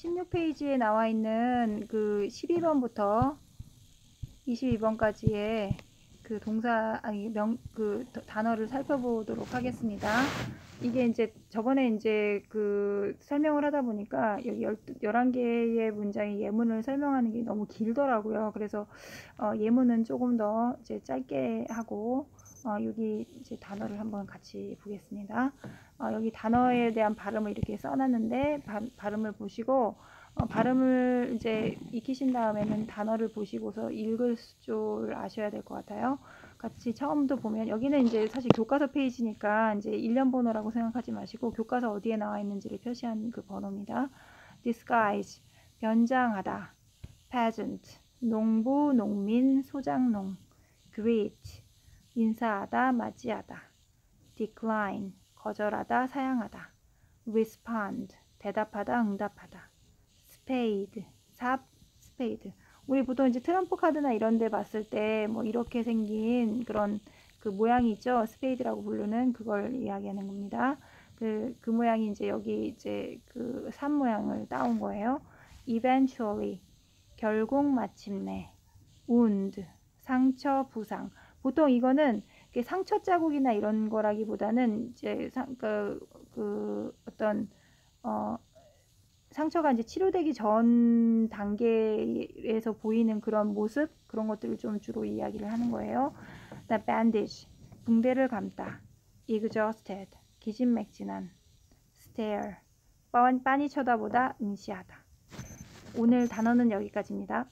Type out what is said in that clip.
16페이지에 나와 있는 그 12번부터 22번까지의 그 동사 아니 명 그 단어를 살펴보도록 하겠습니다. 이게 이제 저번에 이제 그 설명을 하다 보니까 여기 11개의 문장의 예문을 설명하는 게 너무 길더라고요. 그래서 어, 예문은 조금 더 이제 짧게 하고 어, 여기 이제 단어를 한번 같이 보겠습니다. 어, 여기 단어에 대한 발음을 이렇게 써놨는데 바, 발음을 보시고 어, 발음을 이제 익히신 다음에는 단어를 보시고서 읽을 줄 아셔야 될 것 같아요. 같이 처음부터 보면 여기는 이제 사실 교과서 페이지니까 이제 일련 번호라고 생각하지 마시고 교과서 어디에 나와 있는지를 표시한 그 번호입니다. disguise 변장하다 peasant 농부 농민 소장농 greet 인사하다 맞이하다 decline 거절하다 사양하다 respond 대답하다 응답하다 spade 삽 spade 우리 보통 이제 트럼프 카드나 이런 데 봤을 때 뭐 이렇게 생긴 그런 그 모양이 있죠. 스페이드라고 부르는 그걸 이야기하는 겁니다. 그, 그 모양이 이제 여기 이제 그 산 모양을 따온 거예요. eventually 결국 마침내 wound 상처 부상 보통 이거는 상처 자국이나 이런 거라기보다는 이제 상, 그, 그 어떤 어 상처가 이제 치료되기 전 단계에서 보이는 그런 모습 그런 것들을 좀 주로 이야기를 하는 거예요. 그다음 bandage 붕대를 감다, exhausted 기진맥진한, stare 빤히 쳐다보다 응시하다. 오늘 단어는 여기까지입니다.